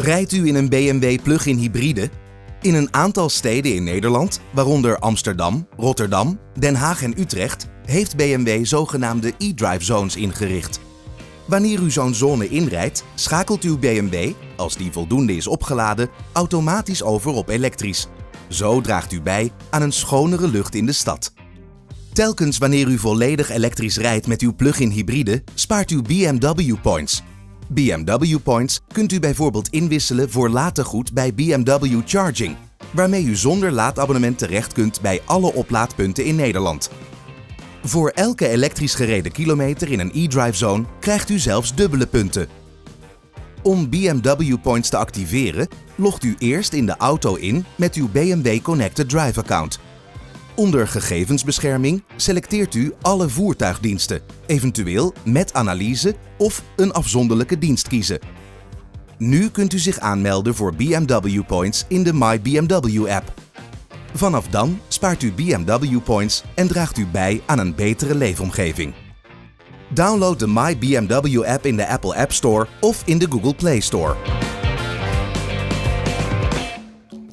Rijdt u in een BMW plug-in hybride? In een aantal steden in Nederland, waaronder Amsterdam, Rotterdam, Den Haag en Utrecht, heeft BMW zogenaamde e-drive zones ingericht. Wanneer u zo'n zone inrijdt, schakelt uw BMW, als die voldoende is opgeladen, automatisch over op elektrisch. Zo draagt u bij aan een schonere lucht in de stad. Telkens wanneer u volledig elektrisch rijdt met uw plug-in hybride, spaart u BMW Points. BMW Points kunt u bijvoorbeeld inwisselen voor lategoed bij BMW Charging, waarmee u zonder laadabonnement terecht kunt bij alle oplaadpunten in Nederland. Voor elke elektrisch gereden kilometer in een e-drive zone krijgt u zelfs dubbele punten. Om BMW Points te activeren, logt u eerst in de auto in met uw BMW Connected Drive account. Onder gegevensbescherming selecteert u alle voertuigdiensten, eventueel met analyse of een afzonderlijke dienst kiezen. Nu kunt u zich aanmelden voor BMW Points in de My BMW app. Vanaf dan spaart u BMW Points en draagt u bij aan een betere leefomgeving. Download de My BMW app in de Apple App Store of in de Google Play Store.